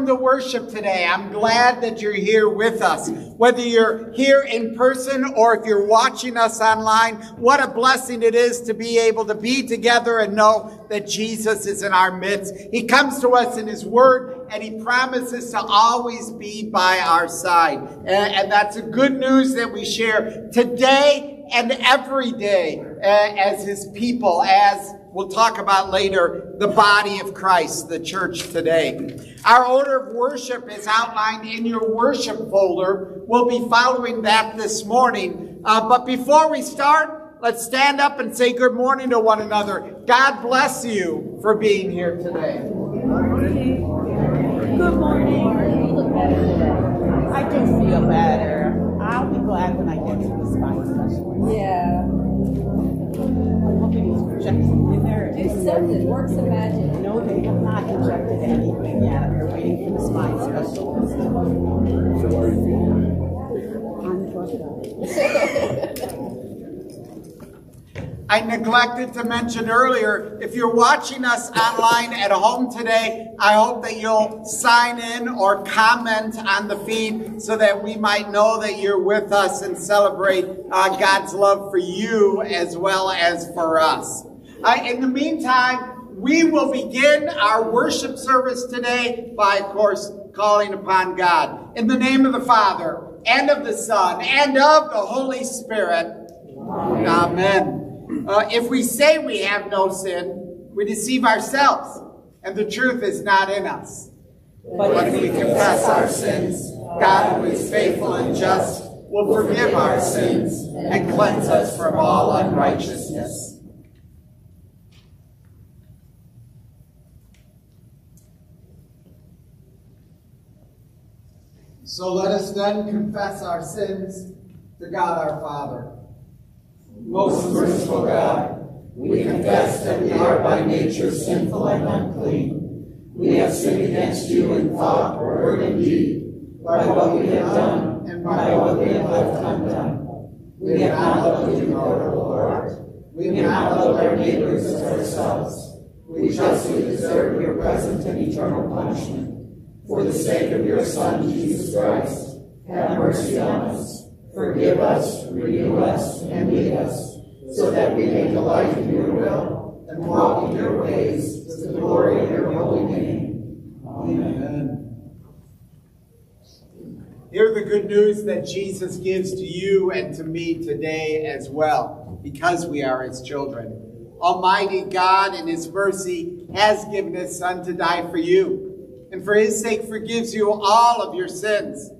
Welcome to worship today. I'm glad that you're here with us. Whether you're here in person or if you're watching us online, what a blessing it is to be able to be together and know that Jesus is in our midst. He comes to us in His Word and He promises to always be by our side. And, and that's a good news that we share today and every day uh, as His people, as we'll talk about later the body of Christ, the church today. Our order of worship is outlined in your worship folder. We'll be following that this morning. Uh, but before we start, let's stand up and say good morning to one another. God bless you for being here today. Good morning. Good morning. You look better. I do feel better. I'll be glad when I get to the spine specialist. Yeah. Projecting in there. Do something. Works of magic. No, they have not injected anything yet. They're waiting for the spine specialist. Drugged. I neglected to mention earlier, if you're watching us online at home today, I hope that you'll sign in or comment on the feed so that we might know that you're with us and celebrate uh, God's love for you as well as for us. Uh, in the meantime, we will begin our worship service today by, of course, calling upon God. In the name of the Father, and of the Son, and of the Holy Spirit. Amen. Amen. Uh, if we say we have no sin, we deceive ourselves, and the truth is not in us. But if we confess our sins, God, who is faithful and just, will forgive our sins and cleanse us from all unrighteousness. So let us then confess our sins to God our Father. Most merciful God, we confess that we are by nature sinful and unclean. We have sinned against you in thought, word, and deed, by what we have done and by what we have left undone. We have not loved you, nor Lord. We have not loved our neighbors as ourselves. We justly deserve your present and eternal punishment. For the sake of your Son, Jesus Christ, have mercy on us. Forgive us, renew us, and lead us, so that we may delight in your will and walk in your ways to the glory of your holy name. Amen. Hear the good news that Jesus gives to you and to me today as well, because we are his children. Almighty God in his mercy has given his son to die for you. And for his sake forgives you all of your sins.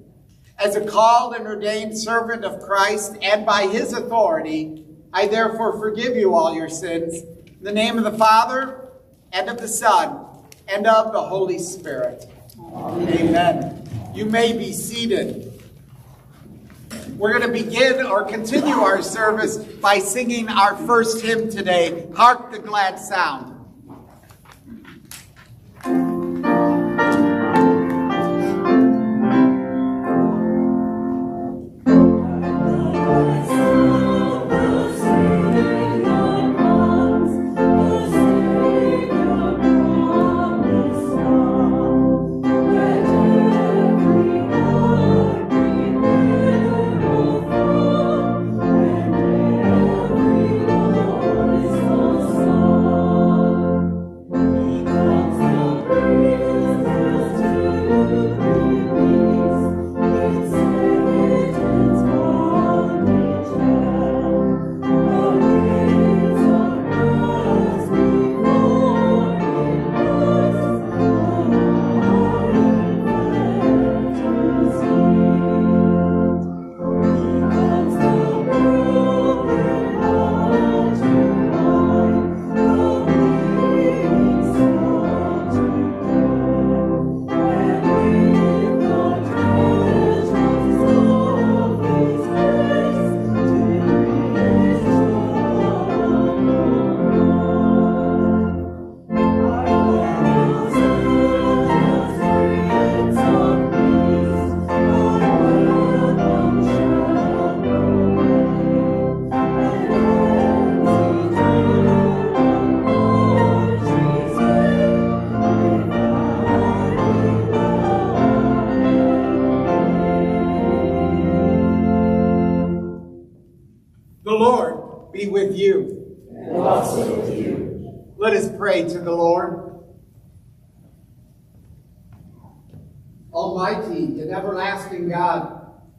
As a called and ordained servant of Christ, and by his authority, I therefore forgive you all your sins. In the name of the Father, and of the Son, and of the Holy Spirit. Amen. Amen. You may be seated. We're going to begin or continue our service by singing our first hymn today, Hark the Glad Sound.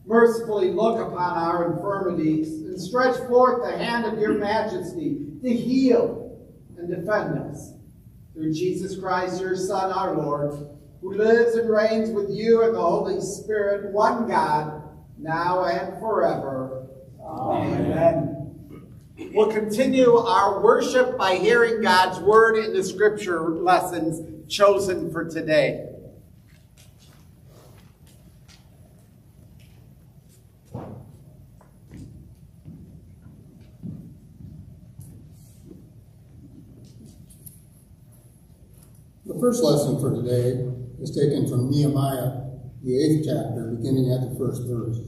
Mercifully look upon our infirmities and stretch forth the hand of your majesty to heal and defend us. Through Jesus Christ, your Son, our Lord, who lives and reigns with you and the Holy Spirit, one God, now and forever. Amen. Amen. We'll continue our worship by hearing God's word in the scripture lessons chosen for today. The first lesson for today is taken from Nehemiah, the eighth chapter, beginning at the first verse.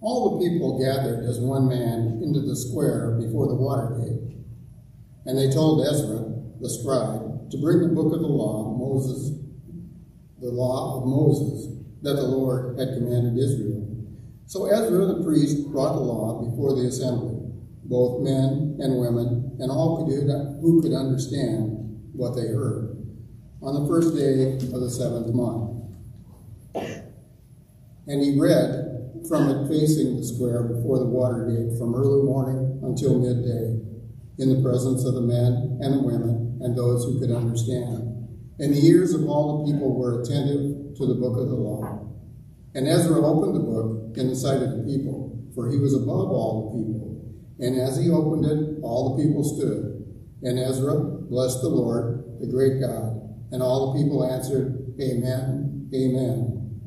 All the people gathered as one man into the square before the water gate, and they told Ezra, the scribe, to bring the book of the law, Moses, the law of Moses, that the Lord had commanded Israel. So Ezra the priest brought the law before the assembly, both men and women, and all who could understand what they heard on the first day of the seventh month. And he read from it facing the square before the water gate from early morning until midday, in the presence of the men and the women and those who could understand. And the ears of all the people were attentive to the book of the law. And Ezra opened the book in the sight of the people, for he was above all the people. And as he opened it, all the people stood. And Ezra blessed the Lord, the great God. And all the people answered, Amen, Amen,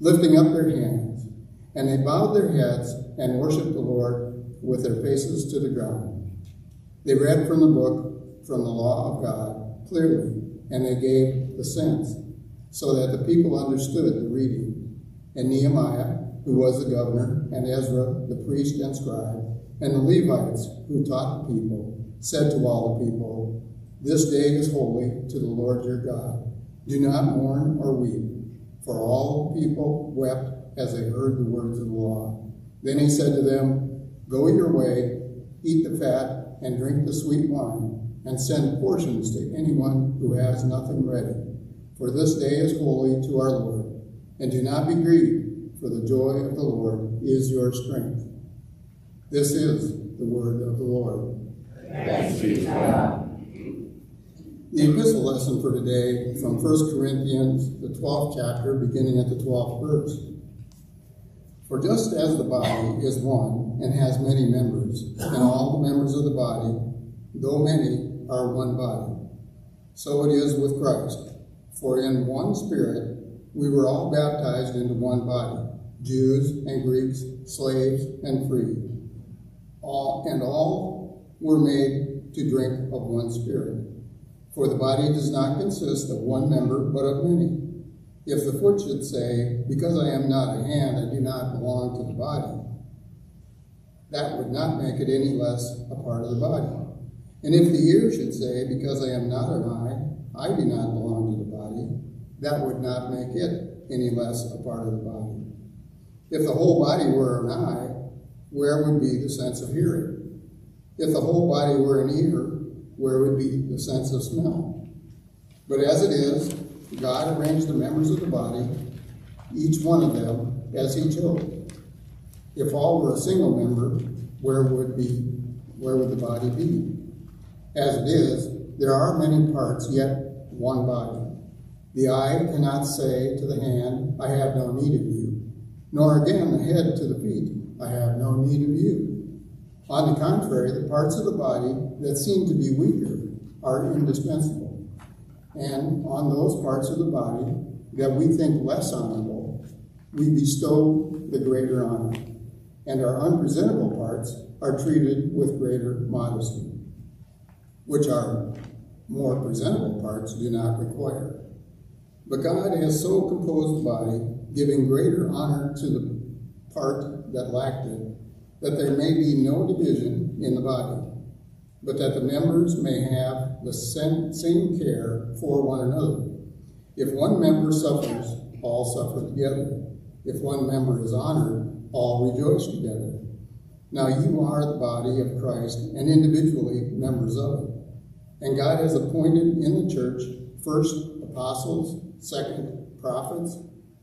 lifting up their hands. And they bowed their heads and worshiped the Lord with their faces to the ground. They read from the book, from the law of God, clearly, and they gave the sense, so that the people understood the reading. And Nehemiah, who was the governor, and Ezra, the priest and scribe, and the Levites, who taught the people, said to all the people, This day is holy to the Lord your God. Do not mourn or weep. For all people wept as they heard the words of the law. Then he said to them, Go your way, eat the fat, and drink the sweet wine, and send portions to anyone who has nothing ready. For this day is holy to our Lord. And do not be grieved, for the joy of the Lord is your strength. This is the word of the Lord. Thanks be to God. The epistle lesson for today from 1 Corinthians, the 12th chapter, beginning at the 12th verse. For just as the body is one and has many members, and all the members of the body, though many, are one body, so it is with Christ. For in one Spirit we were all baptized into one body, Jews and Greeks, slaves and free, all, and all were made to drink of one Spirit. For the body does not consist of one member, but of many. If the foot should say, Because I am not a hand, I do not belong to the body, that would not make it any less a part of the body. And if the ear should say, Because I am not an eye, I do not belong to the body, that would not make it any less a part of the body. If the whole body were an eye, where would be the sense of hearing? If the whole body were an ear, where would be the sense of smell? But as it is, God arranged the members of the body, each one of them, as he chose. If all were a single member, where would be where would the body be? As it is, there are many parts, yet one body. The eye cannot say to the hand, I have no need of you, nor again the head to the feet, I have no need of you. On the contrary, the parts of the body that seem to be weaker are indispensable. And on those parts of the body that we think less honorable, we bestow the greater honor. And our unpresentable parts are treated with greater modesty, which our more presentable parts do not require. But God has so composed the body, giving greater honor to the part that lacked it, that there may be no division in the body, but that the members may have the same care for one another. If one member suffers, all suffer together. If one member is honored, all rejoice together. Now you are the body of Christ and individually members of it. And God has appointed in the church first apostles, second prophets,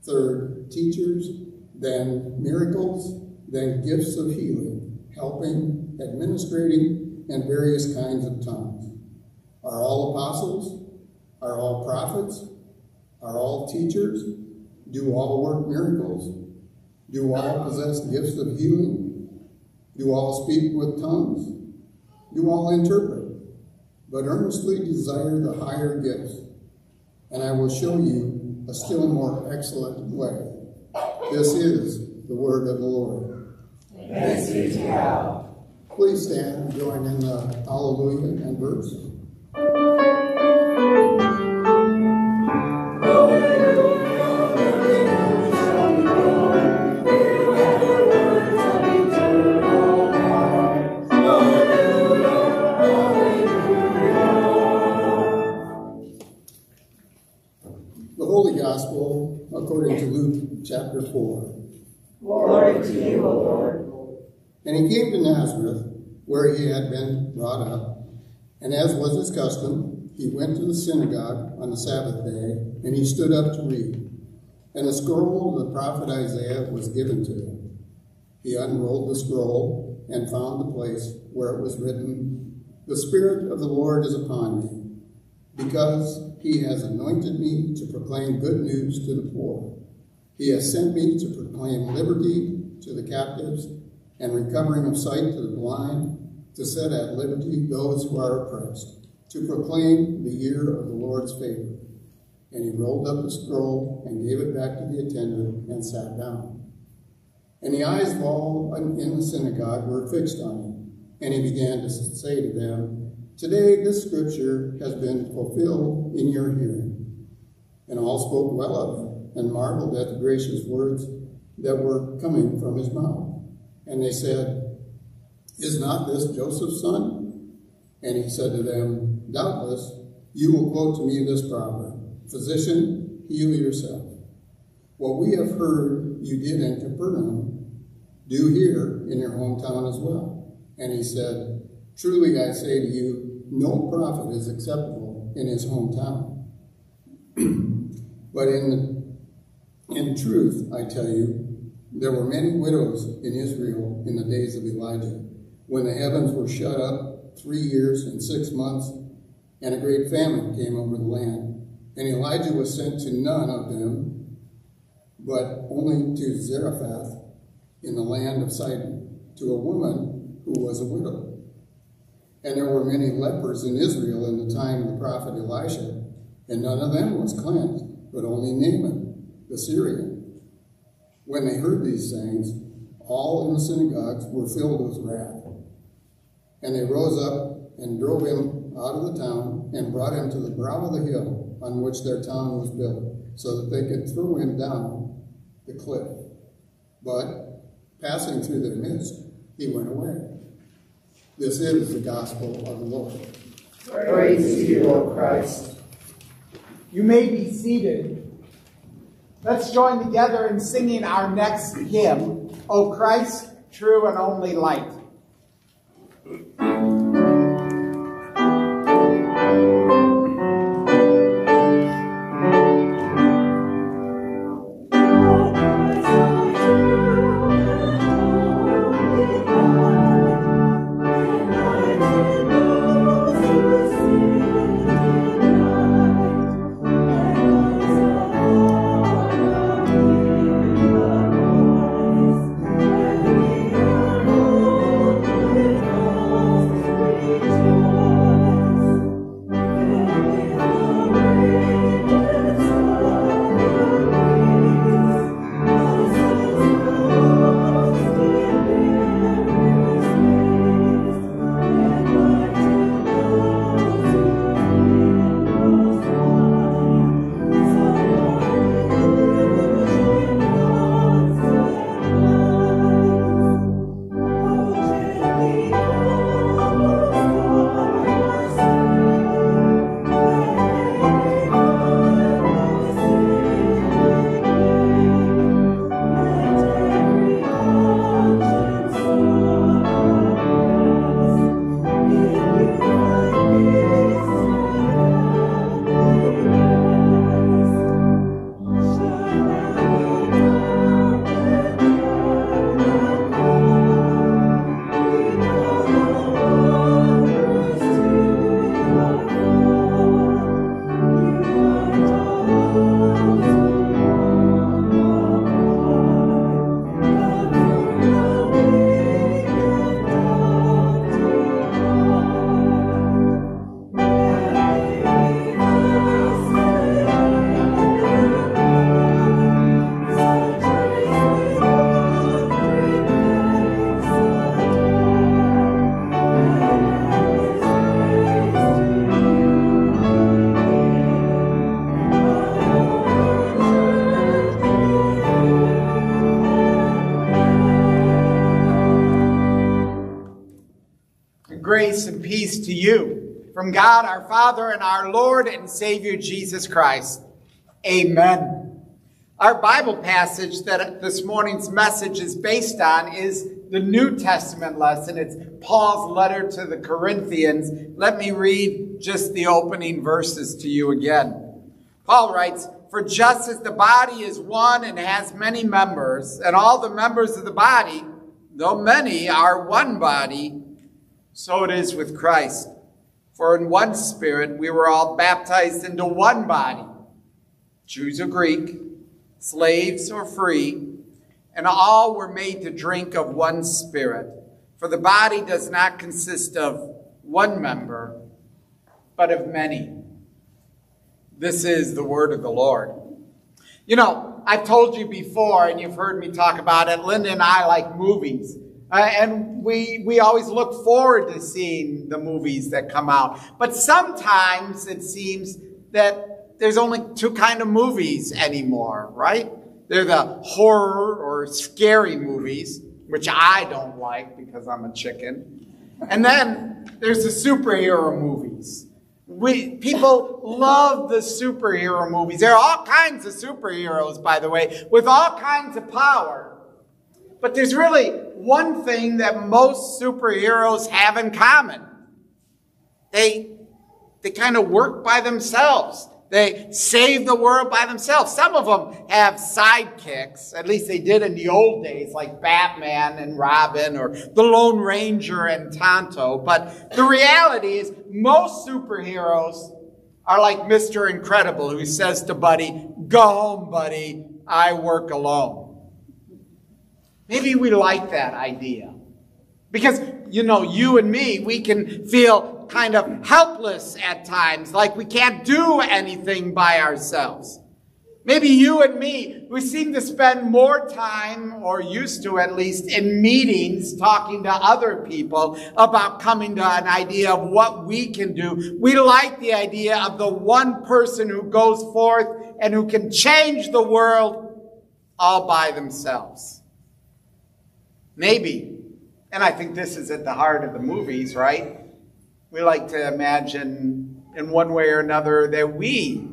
third teachers, then miracles, then gifts of healing, helping, administrating, and various kinds of tongues. Are all apostles? Are all prophets? Are all teachers? Do all work miracles? Do all possess gifts of healing? Do all speak with tongues? Do all interpret? But earnestly desire the higher gifts, and I will show you a still more excellent way. This is the word of the Lord. Thanks be to God. Please stand and join in the Hallelujah and verse. Brought up. And as was his custom, he went to the synagogue on the Sabbath day, and he stood up to read. And a scroll of the prophet Isaiah was given to him. He unrolled the scroll and found the place where it was written, The Spirit of the Lord is upon me, because he has anointed me to proclaim good news to the poor. He has sent me to proclaim liberty to the captives and recovering of sight to the blind, to set at liberty those who are oppressed, to proclaim the year of the Lord's favor. And he rolled up the scroll and gave it back to the attendant and sat down. And the eyes of all in the synagogue were fixed on him. And he began to say to them, Today this scripture has been fulfilled in your hearing. And all spoke well of him and marveled at the gracious words that were coming from his mouth. And they said, Is not this Joseph's son? And he said to them, Doubtless you will quote to me this proverb Physician, heal yourself. What we have heard you did in Capernaum, do here in your hometown as well. And he said, Truly I say to you, no prophet is acceptable in his hometown. but in, in truth, I tell you, there were many widows in Israel in the days of Elijah, when the heavens were shut up three years and six months, and a great famine came over the land. And Elijah was sent to none of them, but only to Zarephath in the land of Sidon, to a woman who was a widow. And there were many lepers in Israel in the time of the prophet Elisha, and none of them was cleansed, but only Naaman, the Syrian. When they heard these things, all in the synagogues were filled with wrath. And they rose up and drove him out of the town and brought him to the brow of the hill on which their town was built, so that they could throw him down the cliff. But passing through their midst, he went away. This is the gospel of the Lord. Praise to you, O Christ. You may be seated. Let's join together in singing our next hymn, O Christ, true and only light. Thank you. From God our Father and our Lord and Savior Jesus Christ. Amen. Our Bible passage that this morning's message is based on is the New Testament lesson. It's Paul's letter to the Corinthians. Let me read just the opening verses to you again. Paul writes, For just as the body is one and has many members, and all the members of the body, though many, are one body, so it is with Christ. For in one spirit we were all baptized into one body, Jews or Greek, slaves or free, and all were made to drink of one spirit. For the body does not consist of one member, but of many. This is the word of the Lord. You know, I've told you before, and you've heard me talk about it, Linda and I like movies. Uh, and we, we always look forward to seeing the movies that come out. But sometimes it seems that there's only two kind of movies anymore, right? They're the horror or scary movies, which I don't like because I'm a chicken. And then there's the superhero movies. We, people love the superhero movies. There are all kinds of superheroes, by the way, with all kinds of power. But there's really one thing that most superheroes have in common. They, they kind of work by themselves. They save the world by themselves. Some of them have sidekicks. At least they did in the old days, like Batman and Robin or the Lone Ranger and Tonto. But the reality is most superheroes are like Mr. Incredible who says to Buddy, go home, buddy. I work alone. Maybe we like that idea. Because, you know, you and me, we can feel kind of helpless at times, like we can't do anything by ourselves. Maybe you and me, we seem to spend more time, or used to at least, in meetings talking to other people about coming to an idea of what we can do. We like the idea of the one person who goes forth and who can change the world all by themselves. Maybe and I think this is at the heart of the movies, right? We like to imagine in one way or another that we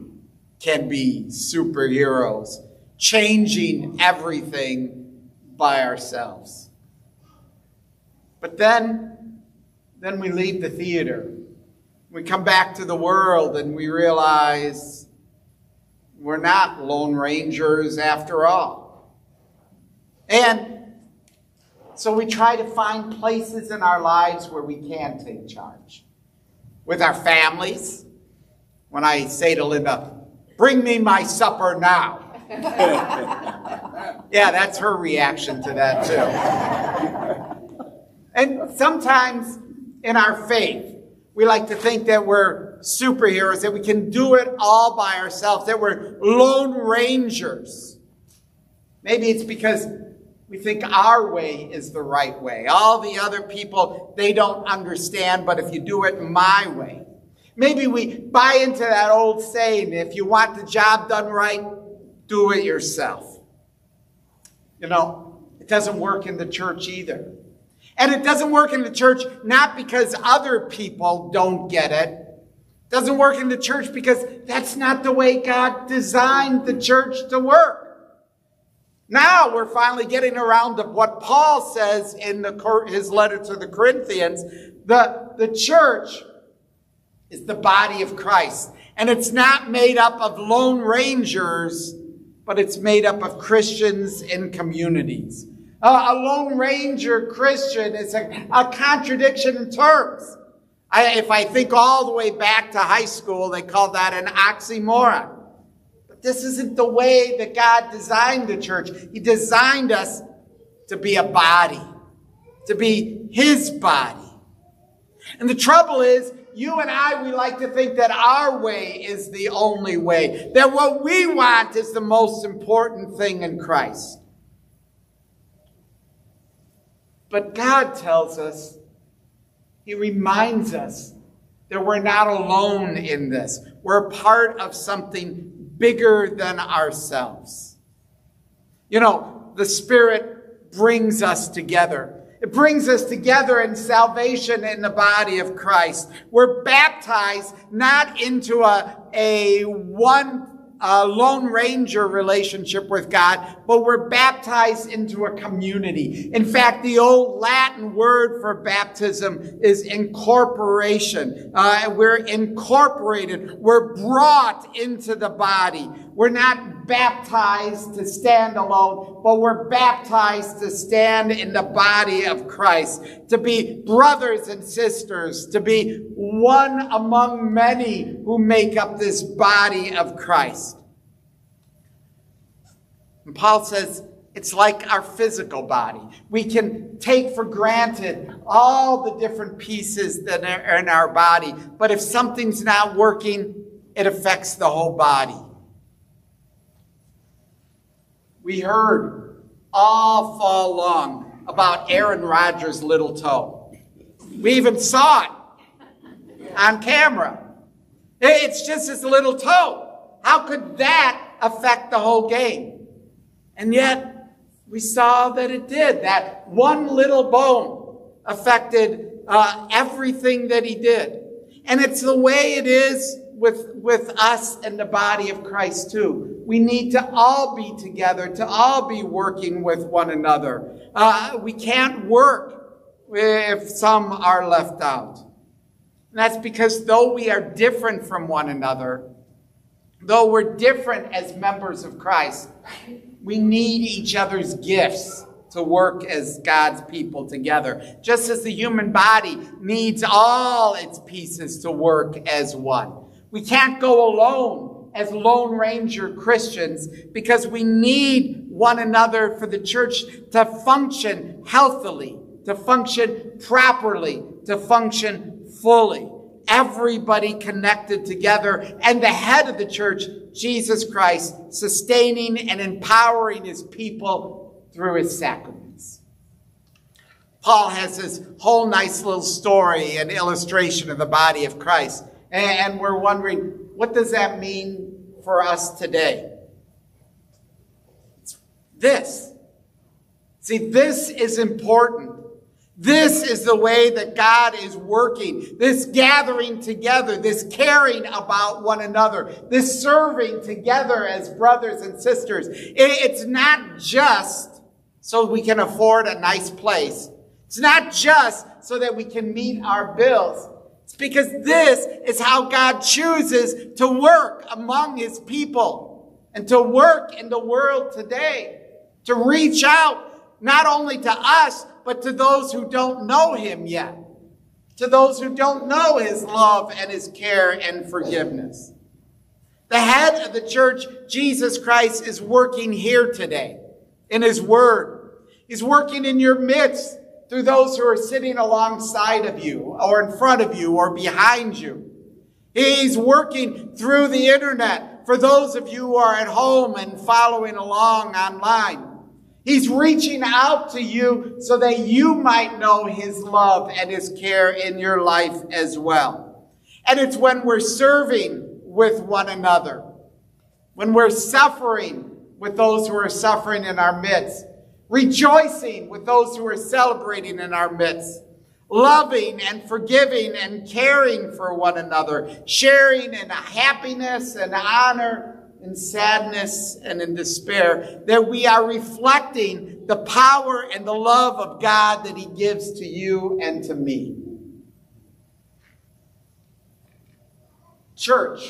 can be superheroes, changing everything by ourselves. But then, then we leave the theater. We come back to the world and we realize we're not Lone Rangers after all. And so we try to find places in our lives where we can take charge. With our families, when I say to Linda, bring me my supper now. yeah, that's her reaction to that too. and sometimes in our faith, we like to think that we're superheroes, that we can do it all by ourselves, that we're lone rangers. Maybe it's because we think our way is the right way. All the other people, they don't understand, but if you do it my way. Maybe we buy into that old saying, if you want the job done right, do it yourself. You know, it doesn't work in the church either. And it doesn't work in the church not because other people don't get it. It doesn't work in the church because that's not the way God designed the church to work. Now we're finally getting around to what Paul says in the, his letter to the Corinthians. The, the church is the body of Christ. And it's not made up of lone rangers, but it's made up of Christians in communities. Uh, a lone ranger Christian is a, a contradiction in terms. I, if I think all the way back to high school, they call that an oxymoron. This isn't the way that God designed the church. He designed us to be a body, to be His body. And the trouble is, you and I, we like to think that our way is the only way, that what we want is the most important thing in Christ. But God tells us, He reminds us that we're not alone in this. We're part of something bigger than ourselves. You know, the Spirit brings us together. It brings us together in salvation in the body of Christ. We're baptized not into a, a one a lone ranger relationship with God, but we're baptized into a community. In fact, the old Latin word for baptism is incorporation. Uh, we're incorporated. We're brought into the body. We're not baptized to stand alone, but we're baptized to stand in the body of Christ, to be brothers and sisters, to be one among many who make up this body of Christ. And Paul says, it's like our physical body. We can take for granted all the different pieces that are in our body, but if something's not working, it affects the whole body. We heard all fall long about Aaron Rodgers' little toe. We even saw it on camera. It's just his little toe. How could that affect the whole game? And yet, we saw that it did. That one little bone affected uh, everything that he did. And it's the way it is with, with us and the body of Christ too. We need to all be together, to all be working with one another. Uh, we can't work if some are left out. And that's because though we are different from one another, though we're different as members of Christ, we need each other's gifts to work as God's people together. Just as the human body needs all its pieces to work as one. We can't go alone as Lone Ranger Christians because we need one another for the church to function healthily, to function properly, to function fully. Everybody connected together and the head of the church, Jesus Christ, sustaining and empowering his people through his sacraments. Paul has this whole nice little story and illustration of the body of Christ. And we're wondering, what does that mean for us today? It's this. See, this is important. This is the way that God is working. This gathering together, this caring about one another, this serving together as brothers and sisters. It's not just so we can afford a nice place. It's not just so that we can meet our bills. Because this is how God chooses to work among his people and to work in the world today, to reach out not only to us, but to those who don't know him yet, to those who don't know his love and his care and forgiveness. The head of the church, Jesus Christ, is working here today in his word. He's working in your midst through those who are sitting alongside of you or in front of you or behind you. He's working through the internet for those of you who are at home and following along online. He's reaching out to you so that you might know his love and his care in your life as well. And it's when we're serving with one another, when we're suffering with those who are suffering in our midst, rejoicing with those who are celebrating in our midst, loving and forgiving and caring for one another, sharing in happiness and honor, in sadness and in despair, that we are reflecting the power and the love of God that He gives to you and to me. Church,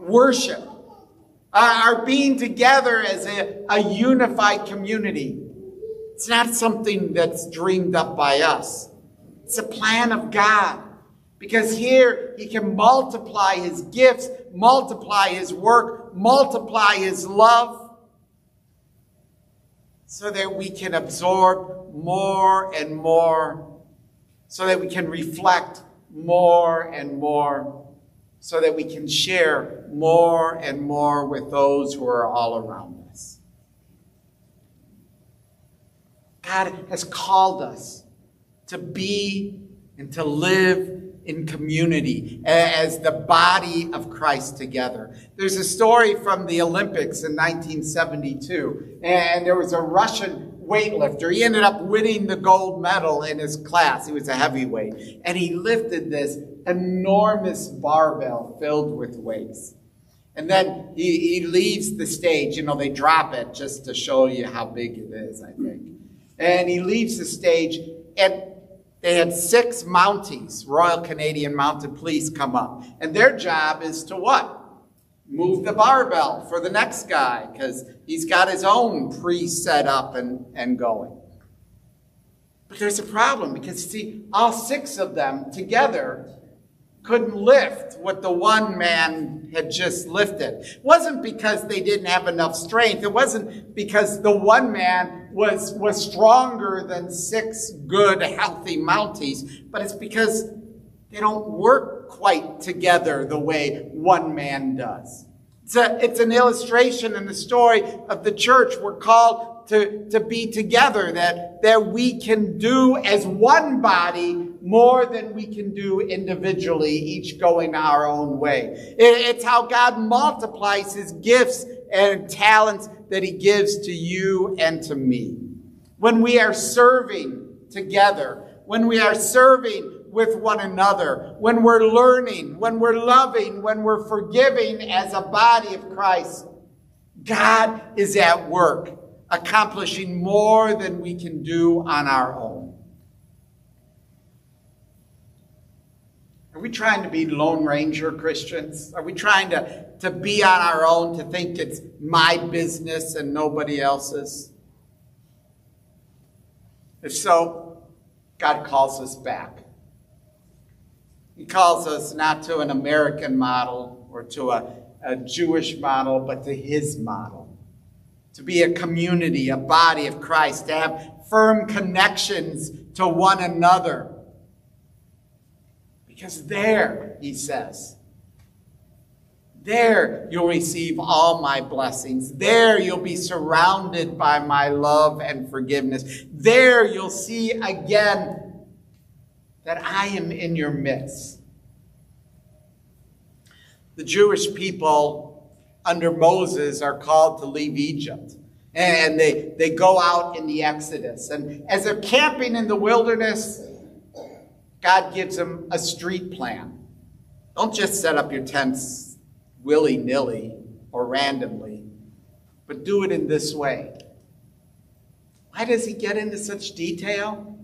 worship, our being together as a, a unified community. It's not something that's dreamed up by us. It's a plan of God. Because here he can multiply his gifts, multiply his work, multiply his love, so that we can absorb more and more, so that we can reflect more and more so that we can share more and more with those who are all around us. God has called us to be and to live in community as the body of Christ together. There's a story from the Olympics in 1972, and there was a Russian weightlifter. He ended up winning the gold medal in his class. He was a heavyweight, and he lifted this enormous barbell filled with weights. And then he, he leaves the stage. You know, they drop it just to show you how big it is, I think. And he leaves the stage, and they had six Mounties, Royal Canadian Mounted Police, come up. And their job is to what? Move the barbell for the next guy, because he's got his own pre-set up and, and going. But there's a problem, because see, all six of them together couldn't lift what the one man had just lifted. It wasn't because they didn't have enough strength. It wasn't because the one man was, was stronger than six good, healthy Mounties, but it's because they don't work quite together the way one man does. It's, a, it's an illustration in the story of the church. We're called to, to be together, that, that we can do as one body more than we can do individually, each going our own way. It's how God multiplies his gifts and talents that he gives to you and to me. When we are serving together, when we are serving with one another, when we're learning, when we're loving, when we're forgiving as a body of Christ, God is at work, accomplishing more than we can do on our own. Are we trying to be Lone Ranger Christians? Are we trying to, to be on our own, to think it's my business and nobody else's? If so, God calls us back. He calls us not to an American model or to a, a Jewish model, but to his model. To be a community, a body of Christ, to have firm connections to one another. Because there, he says, there you'll receive all my blessings. There you'll be surrounded by my love and forgiveness. There you'll see again that I am in your midst. The Jewish people under Moses are called to leave Egypt. And they, they go out in the Exodus. And as they're camping in the wilderness, God gives them a street plan. Don't just set up your tents willy nilly or randomly, but do it in this way. Why does he get into such detail?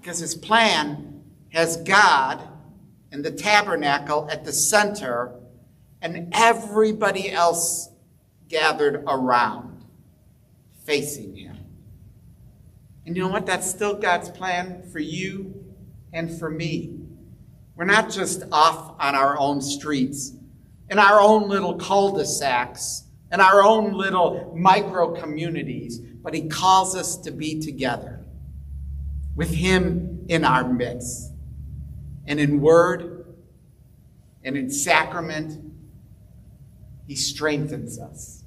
because his plan has God and the tabernacle at the center and everybody else gathered around facing him. And you know what? That's still God's plan for you and for me. We're not just off on our own streets, in our own little cul-de-sacs, in our own little micro communities, but he calls us to be together with him in our midst. And in word and in sacrament, he strengthens us.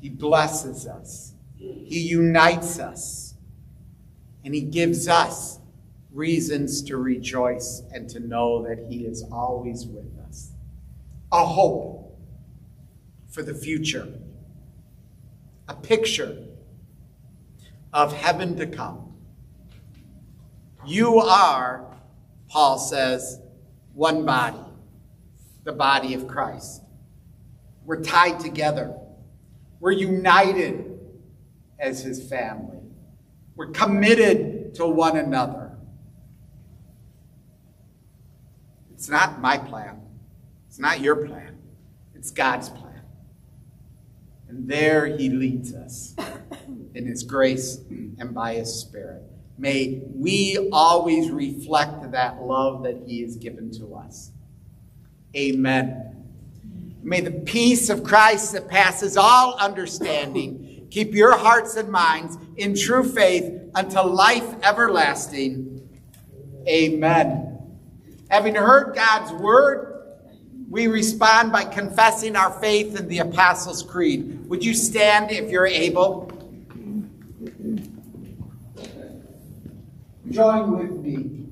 He blesses us. He unites us. And he gives us reasons to rejoice and to know that he is always with us. A hope for the future. A picture of heaven to come you are, Paul says, one body, the body of Christ. We're tied together. We're united as his family. We're committed to one another. It's not my plan. It's not your plan. It's God's plan. And there he leads us in his grace and by his spirit. May we always reflect that love that he has given to us. Amen. May the peace of Christ that passes all understanding keep your hearts and minds in true faith until life everlasting. Amen. Having heard God's word, we respond by confessing our faith in the Apostles' Creed. Would you stand if you're able? Join with me.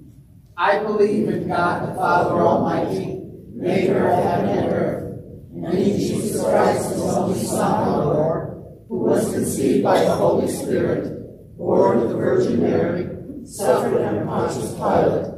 I believe in God the Father Almighty, maker of heaven and earth, and in Jesus Christ, his only Son, our Lord, who was conceived by the Holy Spirit, born of the Virgin Mary, suffered under Pontius Pilate,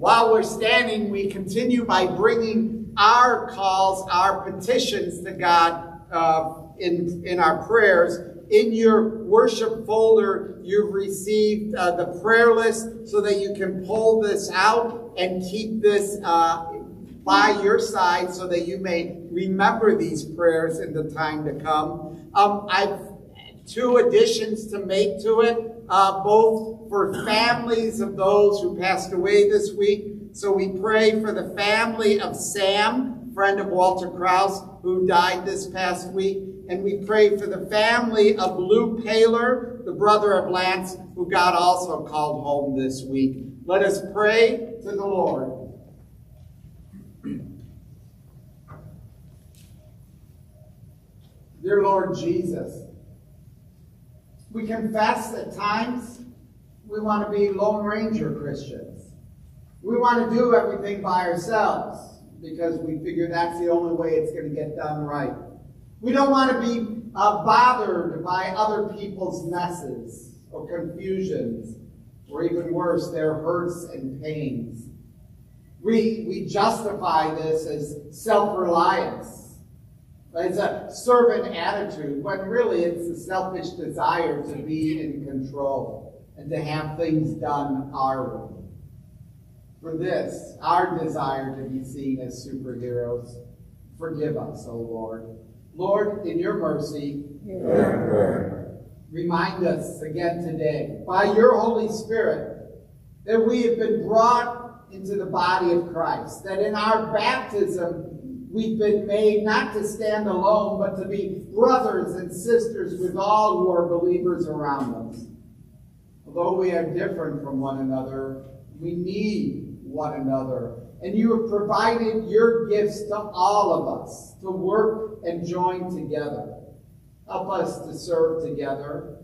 While we're standing, we continue by bringing our calls, our petitions to God uh, in, in our prayers in your worship folder, you've received uh, the prayer list so that you can pull this out and keep this uh, by your side so that you may remember these prayers in the time to come. Um, I've two additions to make to it, uh, both for families of those who passed away this week. So we pray for the family of Sam, friend of Walter Krause, who died this past week. And we pray for the family of Lou Paler, the brother of Lance, who God also called home this week. Let us pray to the Lord. Dear Lord Jesus, we confess at times we want to be Lone Ranger Christians. We want to do everything by ourselves because we figure that's the only way it's going to get done right. We don't want to be uh, bothered by other people's messes or confusions, or even worse, their hurts and pains. We, we justify this as self-reliance. It's a servant attitude, when really it's a selfish desire to be in control and to have things done our way. For this, our desire to be seen as superheroes, forgive us, O Lord. Lord, in your mercy, remind us again today, by your Holy Spirit, that we have been brought into the body of Christ, that in our baptism, we've been made not to stand alone, but to be brothers and sisters with all who are believers around us. Although we are different from one another, we need one another. And you have provided your gifts to all of us to work and join together. Help us to serve together,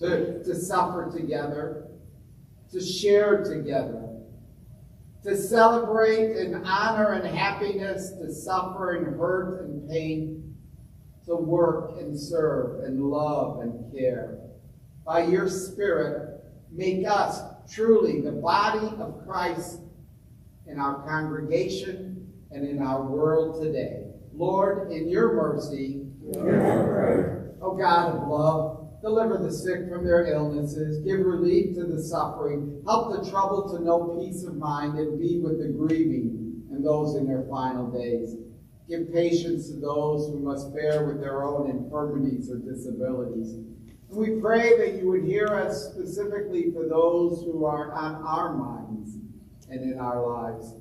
to, to suffer together, to share together, to celebrate in honor and happiness, to suffer and hurt and pain, to work and serve and love and care. By your Spirit, make us truly the body of Christ in our congregation and in our world today. Lord, in your mercy, O God of love, deliver the sick from their illnesses, give relief to the suffering, help the troubled to know peace of mind, and be with the grieving and those in their final days. Give patience to those who must bear with their own infirmities or disabilities. And we pray that you would hear us specifically for those who are on our minds and in our lives.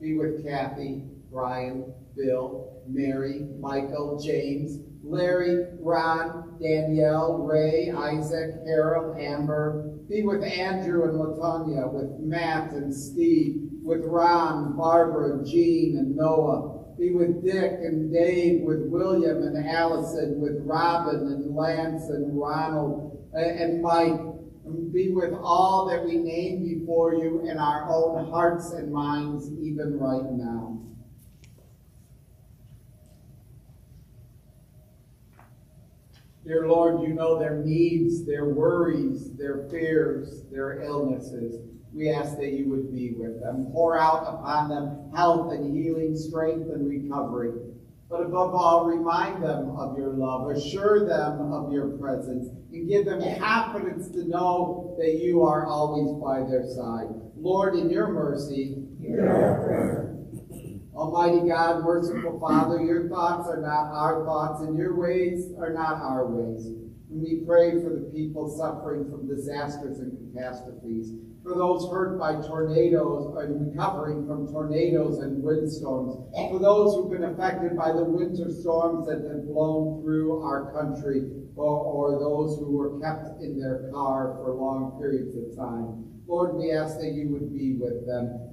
Be with Kathy, Brian, Bill, Mary, Michael, James, Larry, Ron, Danielle, Ray, Isaac, Harold, Amber. Be with Andrew and Latonia, with Matt and Steve, with Ron, Barbara, Jean, and Noah. Be with Dick and Dave, with William and Allison, with Robin and Lance and Ronald eh, and Mike. Be with all that we name before you in our own hearts and minds, even right now. Dear Lord, you know their needs, their worries, their fears, their illnesses. We ask that you would be with them. Pour out upon them health and healing, strength and recovery. But above all, remind them of your love. Assure them of your presence. And give them confidence to know that you are always by their side. Lord, in your mercy, hear our prayer. Almighty God, merciful Father, your thoughts are not our thoughts, and your ways are not our ways. And we pray for the people suffering from disasters and catastrophes, for those hurt by tornadoes and recovering from tornadoes and windstorms, for those who've been affected by the winter storms that have blown through our country, or, or those who were kept in their car for long periods of time. Lord, we ask that you would be with them.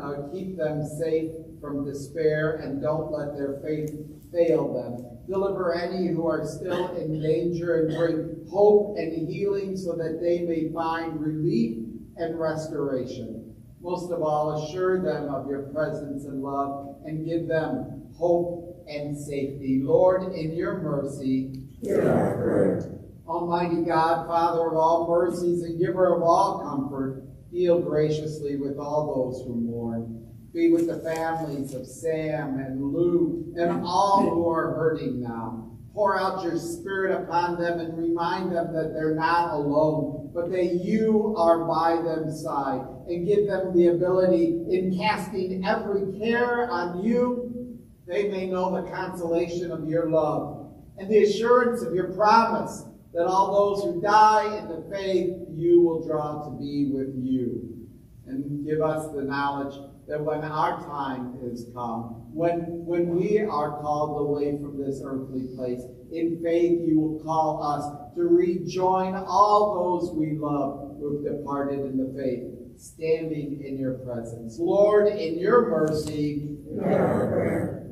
Uh, keep them safe from despair and don't let their faith fail them. Deliver any who are still in danger and bring hope and healing so that they may find relief and restoration. Most of all, assure them of your presence and love and give them hope and safety. Lord, in your mercy, hear our prayer. Almighty God, Father of all mercies and giver of all comfort, deal graciously with all those who mourn be with the families of Sam and Lou and all who are hurting now. Pour out your spirit upon them and remind them that they're not alone, but that you are by them side and give them the ability in casting every care on you, they may know the consolation of your love and the assurance of your promise that all those who die in the faith you will draw to be with you. And give us the knowledge that when our time is come, when, when we are called away from this earthly place, in faith you will call us to rejoin all those we love who have departed in the faith, standing in your presence. Lord, in your mercy,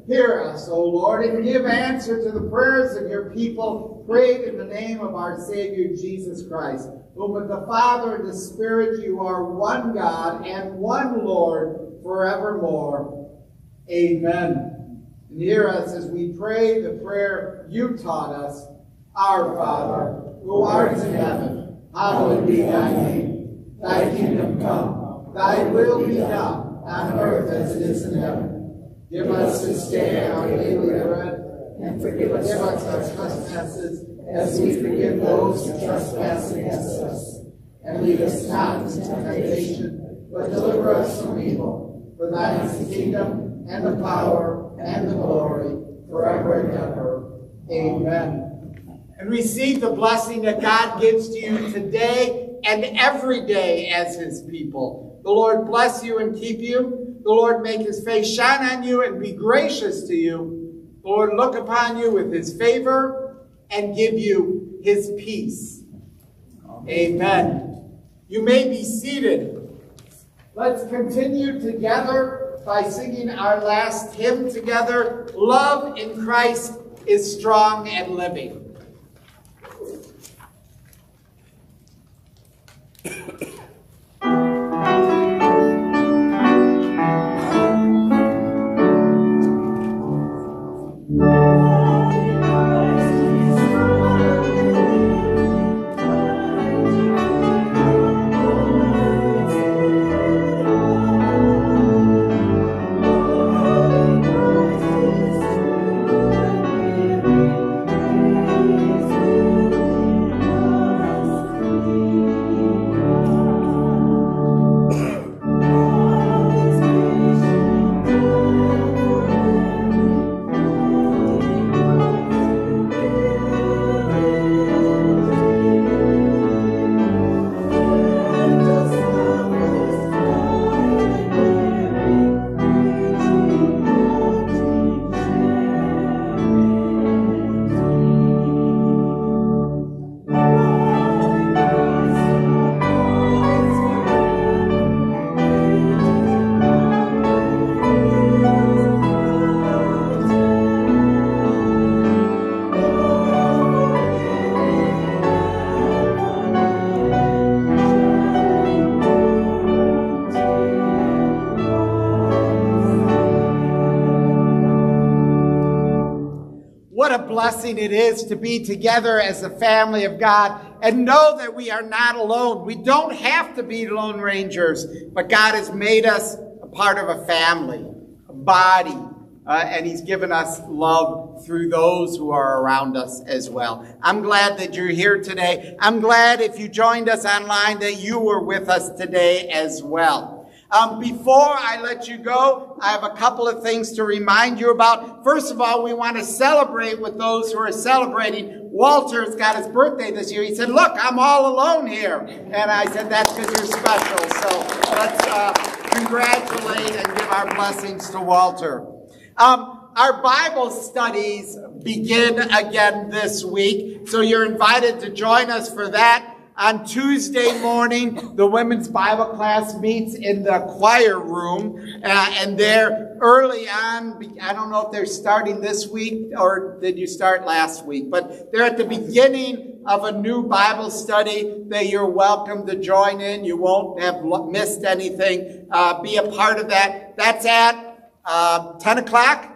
Hear us, O Lord, and give answer to the prayers of your people prayed in the name of our Savior Jesus Christ, whom with the Father and the Spirit you are one God and one Lord forevermore. Amen. And hear us as we pray the prayer you taught us. Our Father, who art in heaven, hallowed be thy name. Thy kingdom come, thy will be done, on earth as it is in heaven. Give us this day our daily bread, and forgive us our trespasses, as we forgive those who trespass against us. And lead us not into temptation, but deliver us from evil. For thine is the kingdom, and the power, and the glory, forever and ever. Amen. And receive the blessing that God gives to you today and every day as his people. The Lord bless you and keep you. The Lord make his face shine on you and be gracious to you. The Lord look upon you with his favor and give you his peace. Amen. You may be seated. Let's continue together by singing our last hymn together. Love in Christ is strong and living. Blessing it is to be together as a family of God and know that we are not alone. We don't have to be lone rangers, but God has made us a part of a family, a body, uh, and He's given us love through those who are around us as well. I'm glad that you're here today. I'm glad if you joined us online that you were with us today as well. Um, before I let you go, I have a couple of things to remind you about. First of all, we want to celebrate with those who are celebrating. Walter's got his birthday this year. He said, look, I'm all alone here. And I said, that's because you're special. So let's uh, congratulate and give our blessings to Walter. Um, our Bible studies begin again this week. So you're invited to join us for that. On Tuesday morning, the women's Bible class meets in the choir room, uh, and they're early on. I don't know if they're starting this week or did you start last week, but they're at the beginning of a new Bible study that you're welcome to join in. You won't have missed anything. Uh, be a part of that. That's at uh, 10 o'clock?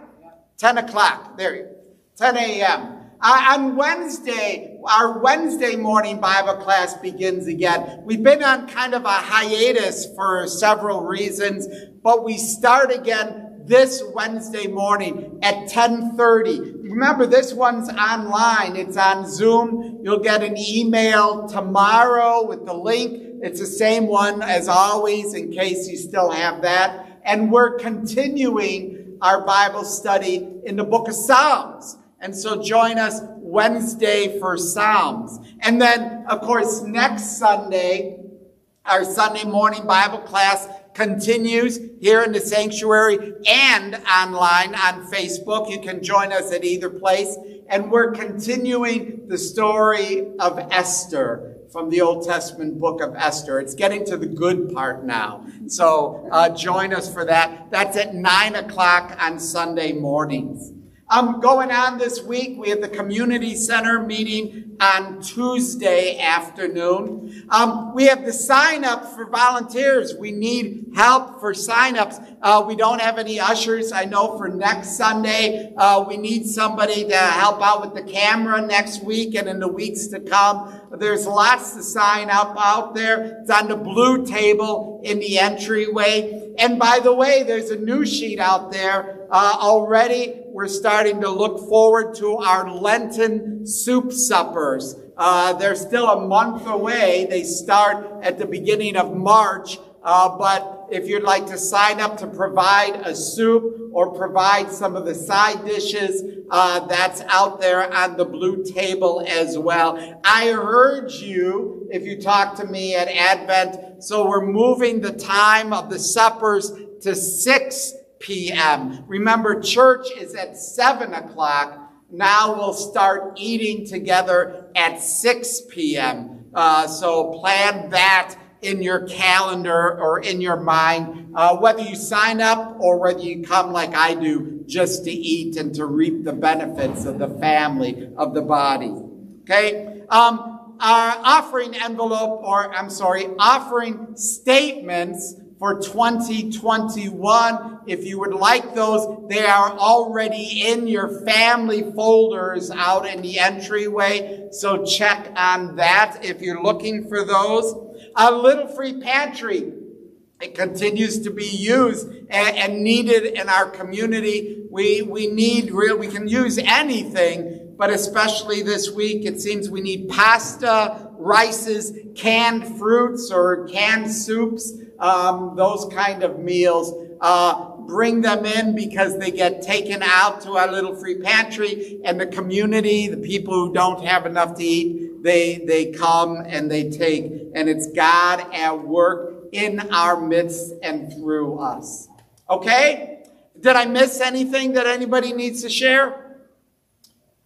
10 o'clock. There you go. 10 a.m. Uh, on Wednesday, our Wednesday morning Bible class begins again. We've been on kind of a hiatus for several reasons, but we start again this Wednesday morning at 1030. Remember, this one's online. It's on Zoom. You'll get an email tomorrow with the link. It's the same one as always in case you still have that. And we're continuing our Bible study in the book of Psalms. And so join us Wednesday for Psalms. And then, of course, next Sunday, our Sunday morning Bible class continues here in the sanctuary and online on Facebook. You can join us at either place. And we're continuing the story of Esther from the Old Testament book of Esther. It's getting to the good part now. So uh, join us for that. That's at 9 o'clock on Sunday mornings. Um, going on this week, we have the community center meeting on Tuesday afternoon. Um, we have the sign up for volunteers. We need help for sign ups. Uh, we don't have any ushers. I know for next Sunday, uh, we need somebody to help out with the camera next week and in the weeks to come. There's lots to sign up out there. It's on the blue table in the entryway. And by the way, there's a new sheet out there uh, already we're starting to look forward to our Lenten soup suppers. Uh, they're still a month away. They start at the beginning of March. Uh, but if you'd like to sign up to provide a soup or provide some of the side dishes, uh, that's out there on the blue table as well. I urge you, if you talk to me at Advent, so we're moving the time of the suppers to 6 p.m. Remember, church is at 7 o'clock. Now we'll start eating together at 6 p.m. Uh, so plan that in your calendar or in your mind, uh, whether you sign up or whether you come like I do just to eat and to reap the benefits of the family of the body. Okay? Um, our offering envelope, or I'm sorry, offering statements for 2021. If you would like those, they are already in your family folders out in the entryway. So check on that if you're looking for those. A little free pantry. It continues to be used and, needed in our community. We, we need real, we can use anything, but especially this week, it seems we need pasta, rices, canned fruits or canned soups um, those kind of meals. Uh, bring them in because they get taken out to our little free pantry and the community, the people who don't have enough to eat, they, they come and they take. And it's God at work in our midst and through us. Okay? Did I miss anything that anybody needs to share?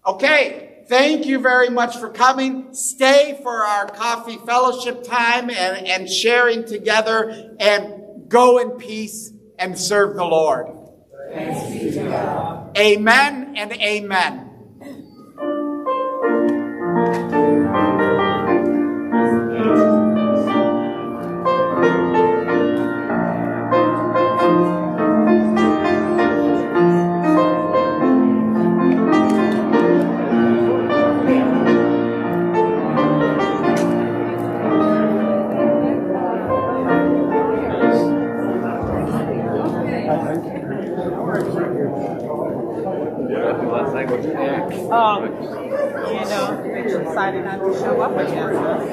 Okay. Thank you very much for coming. Stay for our coffee fellowship time and, and sharing together and go in peace and serve the Lord. Amen and amen. Um, you know, they're deciding not to show up again.